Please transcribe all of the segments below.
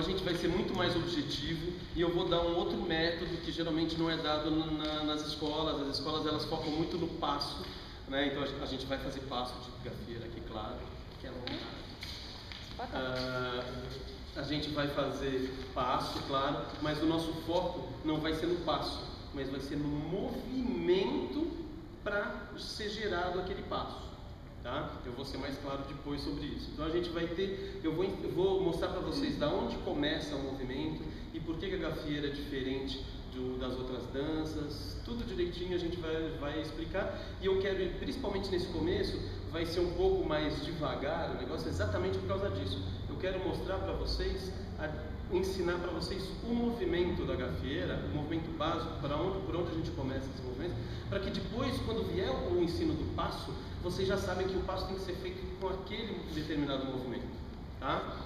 a gente vai ser muito mais objetivo e eu vou dar um outro método que geralmente não é dado na, nas escolas. As escolas elas focam muito no passo, né? Então a gente vai fazer passo de gafieira aqui, claro, que é ah, a gente vai fazer passo, claro, mas o nosso foco não vai ser no passo, mas vai ser no movimento para ser gerado aquele passo. Tá? Eu vou ser mais claro depois sobre isso. Então a gente vai ter, eu vou, eu vou mostrar para vocês da onde começa o movimento e por que, que a gafieira é diferente do, das outras danças, tudo direitinho a gente vai, vai explicar. E eu quero, principalmente nesse começo, vai ser um pouco mais devagar o negócio, exatamente por causa disso. Quero mostrar para vocês ensinar para vocês o movimento da gafieira, o movimento básico, para onde, por onde a gente começa esse movimento, para que depois, quando vier o ensino do passo, vocês já sabem que o passo tem que ser feito com aquele determinado movimento. Tá?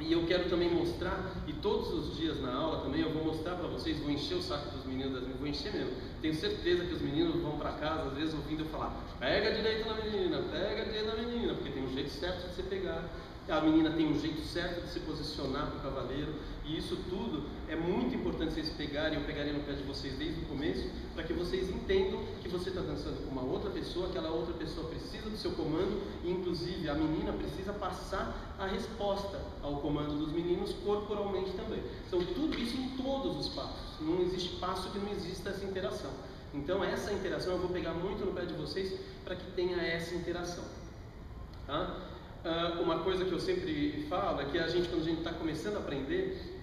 E eu quero também mostrar, e todos os dias na aula também eu vou mostrar para vocês, vou encher o saco dos meninos, das vou encher mesmo. Tenho certeza que os meninos vão para casa, às vezes ouvindo eu falar, pega direito na menina, pega direito na menina, porque tem um jeito certo de você pegar a menina tem um jeito certo de se posicionar para o cavaleiro, e isso tudo é muito importante vocês pegarem, eu pegaria no pé de vocês desde o começo, para que vocês entendam que você está dançando com uma outra pessoa, aquela outra pessoa precisa do seu comando, e inclusive a menina precisa passar a resposta ao comando dos meninos corporalmente também. Então, tudo isso em todos os passos, não existe passo que não exista essa interação. Então, essa interação eu vou pegar muito no pé de vocês para que tenha essa interação. Tá? Uh, uma coisa que eu sempre falo é que a gente, quando a gente está começando a aprender,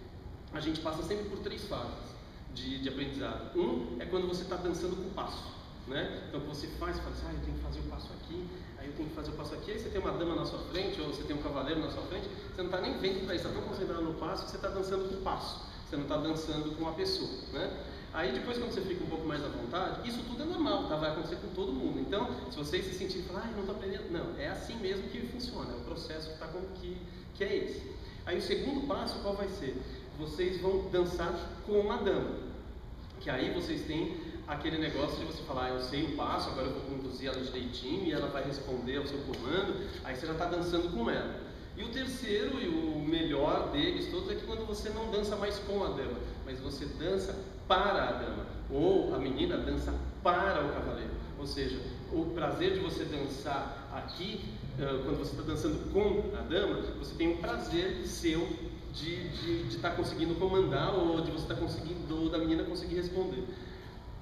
a gente passa sempre por três fases de, de aprendizado. Um é quando você está dançando com o passo. Né? Então, você faz, você fala assim, ah, eu tenho que fazer o passo aqui, aí eu tenho que fazer o passo aqui, aí você tem uma dama na sua frente, ou você tem um cavaleiro na sua frente, você não está nem vendo para isso, está tão concentrado no passo que você está dançando com o passo, você não está dançando com a pessoa. Né? Aí depois quando você fica um pouco mais à vontade, isso tudo é normal, tá? vai acontecer com todo mundo. Então, se vocês se sentirem falar, ah, não estou aprendendo, não, é assim mesmo que funciona, é o processo que, tá com, que, que é esse. Aí o segundo passo qual vai ser? Vocês vão dançar com uma dama. Que aí vocês têm aquele negócio de você falar, ah, eu sei o passo, agora eu vou conduzir ela direitinho e ela vai responder ao seu comando, aí você já está dançando com ela. E o terceiro e o melhor deles todos é que quando você não dança mais com a dama, mas você dança para a dama, ou a menina dança para o cavaleiro. Ou seja, o prazer de você dançar aqui, quando você está dançando com a dama, você tem um prazer seu de estar tá conseguindo comandar ou de você estar tá conseguindo, ou da menina conseguir responder.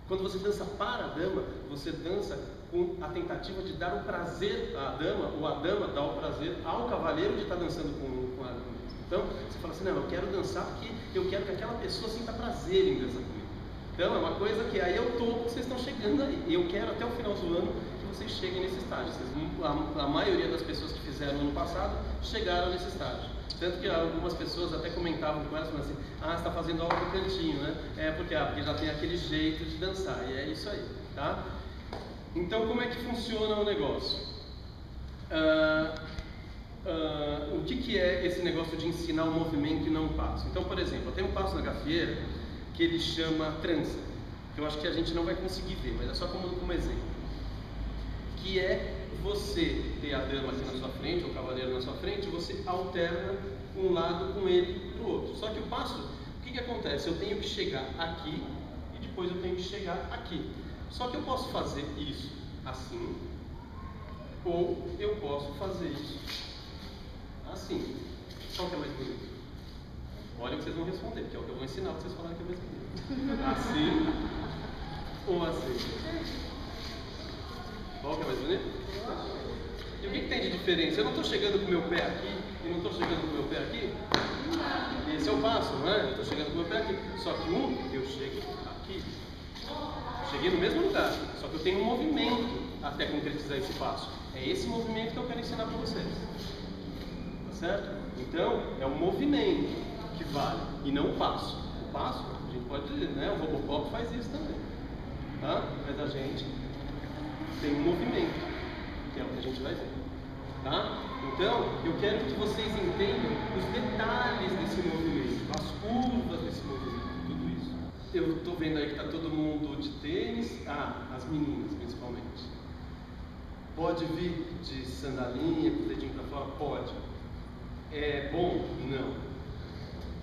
Quando você dança para a dama, você dança com a tentativa de dar o prazer à dama, ou a dama dá o prazer ao cavaleiro de estar tá dançando com, com a dama. Então, você fala assim, não, eu quero dançar porque eu quero que aquela pessoa sinta prazer em dançar comigo. Então, é uma coisa que aí eu estou, vocês estão chegando aí. Eu quero até o final do ano que vocês cheguem nesse estágio. Vocês, a, a, maioria das pessoas que fizeram ano passado chegaram nesse estágio. Tanto que algumas pessoas até comentavam com elas, assim, ah, está fazendo aula do cantinho, né? É porque, ah, porque já tem aquele jeito de dançar, e é isso aí, tá? Então, como é que funciona o negócio? Ah, ah, o que, que é esse negócio de ensinar o movimento e não o passo? Então, por exemplo, tem um passo na gafieira que ele chama trança, que eu acho que a gente não vai conseguir ver, mas é só como, como exemplo. Que é você ter a dama aqui na sua frente, ou o cavaleiro na sua frente, você alterna um lado com ele para o outro. Só que o passo, o que, que acontece? Eu tenho que chegar aqui e depois eu tenho que chegar aqui. Só que eu posso fazer isso assim, ou eu posso fazer isso assim. Qual que é mais bonito? Olha o que vocês vão responder, que é o que eu vou ensinar para vocês falarem que é mais bonito. Assim ou assim? Qual que é mais bonito? E o que, que tem de diferença? Eu não estou chegando com o meu pé aqui e não estou chegando com o meu pé aqui. Esse é o passo, não é? Eu estou chegando com o meu pé aqui. Só que um, eu chego aqui. Cheguei no mesmo lugar, só que eu tenho um movimento até concretizar esse passo. É esse movimento que eu quero ensinar para vocês. Tá certo? Então, é o movimento que vale e não o passo. O passo, a gente pode dizer, né? O Robocop faz isso também. Tá? Mas a gente tem um movimento, que é o que a gente vai ver. Tá? Então, eu quero que vocês entendam os detalhes desse movimento, as curvas desse. Eu estou vendo aí que está todo mundo de tênis, ah, as meninas principalmente. Pode vir de sandalinha, com o dedinho para fora? Pode. É bom? Não.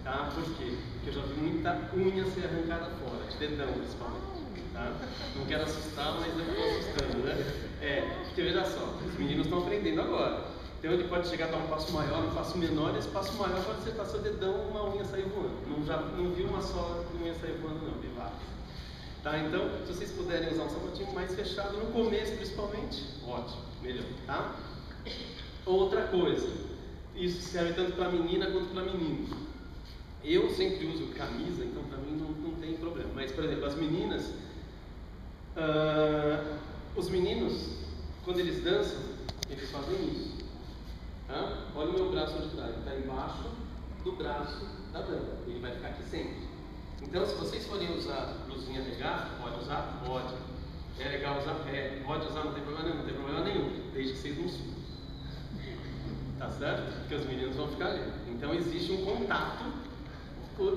Tá? Por quê? Porque eu já vi muita unha ser arrancada fora, de dedão principalmente. Tá? Não quero assustar, mas eu estou assustando, né? É, porque veja só, os meninos estão aprendendo agora. Então ele pode chegar a dar um passo maior, um passo menor, e esse passo maior pode ser passar o dedão uma unha sair voando. Não, já, não vi uma só unha sair voando, não, vi várias. Tá? Então, se vocês puderem usar um sapatinho mais fechado, no começo principalmente, ótimo, melhor. Tá? Outra coisa, isso serve tanto para menina quanto para menino. Eu sempre uso camisa, então para mim não, não tem problema. Mas, por exemplo, as meninas, uh, os meninos, quando eles dançam, eles fazem isso. Tá? Olha o meu braço onde está, ele está embaixo do braço da dama. Ele vai ficar aqui sempre. Então, se vocês forem usar blusinha regata, pode usar? Pode. É legal usar? É. Pode usar, não tem problema nenhum, não tem problema nenhum, desde que vocês não sujam. Tá certo? Porque os meninos vão ficar ali. Então, existe um contato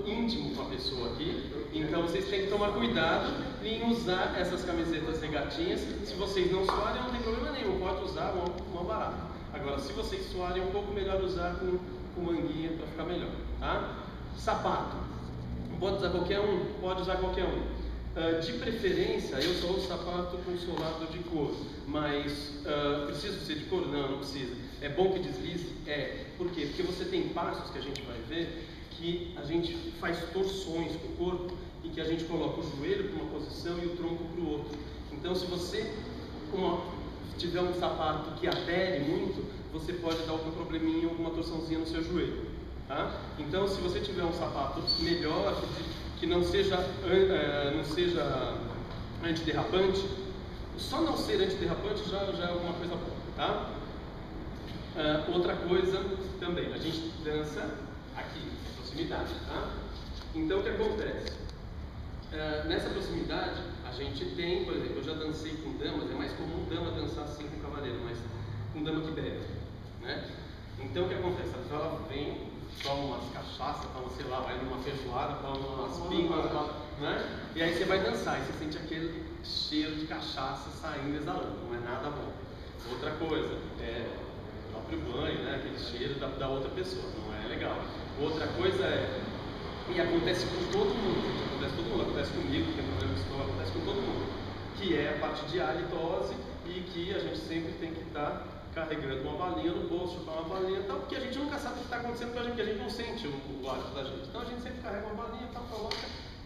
íntimo com a pessoa aqui. Então, vocês têm que tomar cuidado em usar essas camisetas regatinhas. Se vocês não suarem, não tem problema nenhum, pode usar uma barata. Agora, se vocês suarem, é um pouco melhor usar com, com manguinha para ficar melhor. Tá? Sapato. Pode usar qualquer um? Pode usar qualquer um. Uh, de preferência, eu só uso sapato com solado de couro, mas uh, precisa ser de couro? Não, não precisa. É bom que deslize? É. Por quê? Porque você tem passos que a gente vai ver que a gente faz torções com o corpo e que a gente coloca o joelho para uma posição e o tronco para o outro. Então, se você uma, tiver um sapato que muito, você pode dar algum probleminha, alguma torçãozinha no seu joelho. Tá? Então, se você tiver um sapato melhor, que não seja, é, não seja antiderrapante, só não ser antiderrapante já, já é alguma coisa boa. Tá? Uh, outra coisa também, a gente dança aqui, proximidade. Tá? Então, o que acontece? Uh, nessa proximidade, a gente tem, por exemplo, eu já dancei com damas, é mais comum dama dançar assim com cavaleiro, mas com dama que bebe. Né? Então, o que acontece? Ela vem toma umas cachaças, toma, sei lá, vai numa feijoada, toma umas pimas, né? E aí você vai dançar e você sente aquele cheiro de cachaça saindo, exalando, não é nada bom. Outra coisa, é o próprio banho, né? Aquele cheiro da, da outra pessoa, não é legal. Outra coisa é, e acontece com todo mundo, acontece com todo mundo, acontece comigo, que tem problema de estômago, acontece com todo mundo, que é a parte de halitose e que a gente sempre tem que estar carregando uma balinha no bolso, chupar uma balinha e tal, porque a gente nunca sabe o que está acontecendo com a gente, porque a gente não sente o, o da gente. Então a gente sempre carrega uma balinha, tal, coloca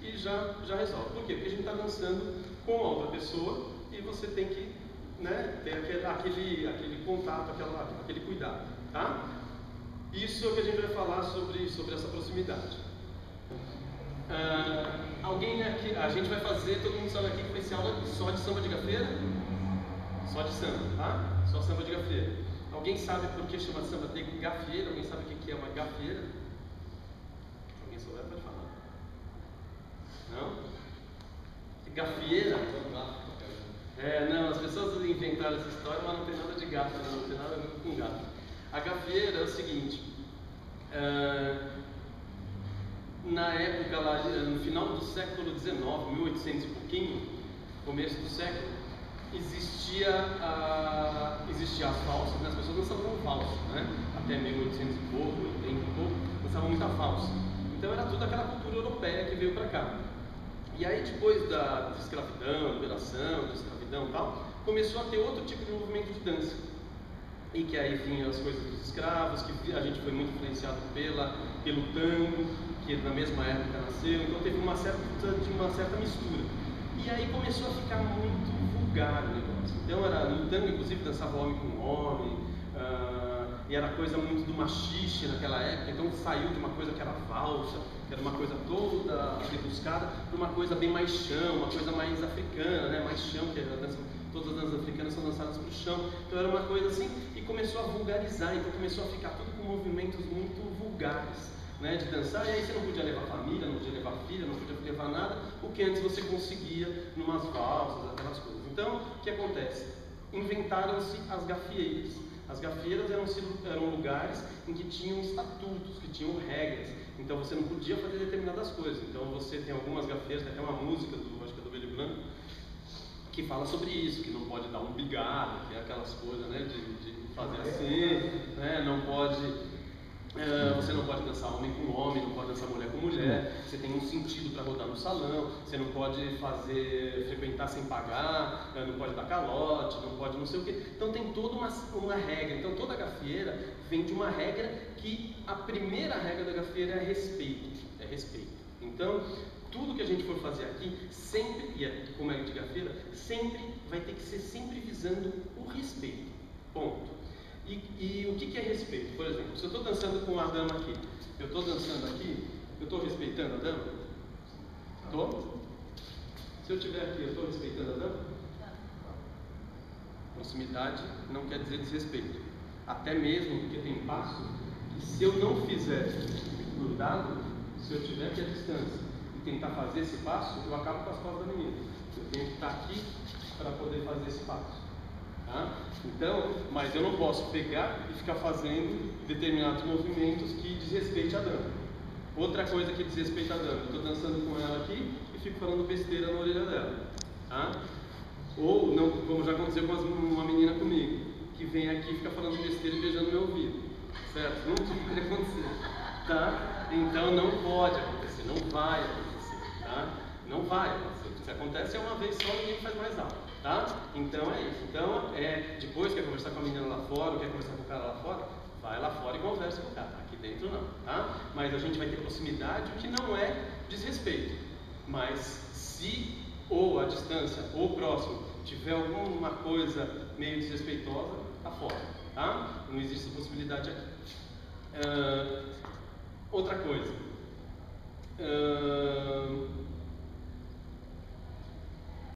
e já, já resolve. Por quê? Porque a gente está dançando com a outra pessoa e você tem que né, ter aquele, aquele, aquele contato, aquela, aquele cuidado. Tá? Isso é o que a gente vai falar sobre, sobre essa proximidade. Uh, alguém aqui, a gente vai fazer, todo mundo sabe aqui que vai ser aula só de samba de gafeira? Só de samba, tá? Só samba de gafieira. Alguém sabe por que chama samba de gafieira? Alguém sabe o que é uma gafieira? Alguém souber, pode falar. Não? Gafieira? É, não, as pessoas inventaram essa história, mas não tem nada de gato, não, não tem nada com gato. A gafieira é o seguinte. Uh, na época lá, no final do século XIX, 1800 e pouquinho, começo do século, existia, a, existia as falsas, né? as pessoas dançavam falso, né? até 1800 e pouco, 80 e pouco, dançavam muita falsa. Então era tudo aquela cultura europeia que veio para cá. E aí depois da, da escravidão, liberação, da escravidão e tal, começou a ter outro tipo de movimento de dança. E que aí vinham as coisas dos escravos, que a gente foi muito influenciado pela, pelo tango, que na mesma época nasceu, então teve uma certa, uma certa mistura. E aí começou a ficar muito vulgar o negócio. Então era no tango, inclusive, dançava homem com homem, uh, e era coisa muito do machixe naquela época, então saiu de uma coisa que era valsa, que era uma coisa toda rebuscada, para uma coisa bem mais chão, uma coisa mais africana, né? mais chão, que a dança, todas as danças africanas são dançadas para o chão, então era uma coisa assim, e começou a vulgarizar, então começou a ficar tudo com movimentos muito vulgares né, de dançar, e aí você não podia levar família, não podia levar filha, não podia levar nada, o que antes você conseguia numas valsas, aquelas coisas. Então, o que acontece? Inventaram-se as gafieiras. As gafieiras eram, eram lugares em que tinham estatutos, que tinham regras. Então você não podia fazer determinadas coisas. Então você tem algumas gafieiras, tem até uma música do, acho que é do Branco, que fala sobre isso, que não pode dar um bigarro, que é aquelas coisas, né, de, de fazer assim, né, não pode Uh, você não pode dançar homem com homem, dançar mulher com mulher. Você tem um sentido para rodar no salão. Você não pode fazer frequentar sem pagar, uh, não pode dar calote, não pode não sei o que. Então tem toda uma, uma regra. Então toda gafieira vem de uma regra que a primeira regra da gafieira é respeito. É respeito. Então tudo que a gente for fazer aqui, sempre, e é, como é de gafeira, sempre vai ter que ser sempre visando o respeito. Ponto. E, e o que, que, é respeito? Por exemplo, se eu estou dançando com uma dama aqui, eu estou dançando aqui, eu estou respeitando a dama? Estou? Se eu estiver aqui, eu estou respeitando a dama? Proximidade não quer dizer desrespeito. Até mesmo porque tem passo que se eu não fizer grudado, se eu estiver aqui à distância e tentar fazer esse passo, eu acabo com as costas da menina. Eu tenho que estar aqui para poder fazer esse passo. Tá? Então, mas eu não posso pegar e ficar fazendo determinados movimentos que desrespeite a dama. Outra coisa que desrespeita a dama, eu estou dançando com ela aqui e fico falando besteira na orelha dela. Tá? Ou, não, como já aconteceu com uma menina comigo, que vem aqui e fica falando besteira e beijando meu ouvido. Certo? Não pode acontecer. Tá? Então não pode acontecer, não vai acontecer. Tá? Não vai acontecer. Se acontece é uma vez só, ninguém faz mais alto. Tá? Então é isso. Então, é, depois quer conversar com a menina lá fora, ou quer conversar com o cara lá fora, vai lá fora e conversa com o cara. Aqui dentro não, tá? Mas a gente vai ter proximidade, o que não é desrespeito. Mas se ou a distância ou próximo tiver alguma coisa meio desrespeitosa, tá fora, tá? Não existe essa possibilidade aqui. Uh, outra coisa. Uh,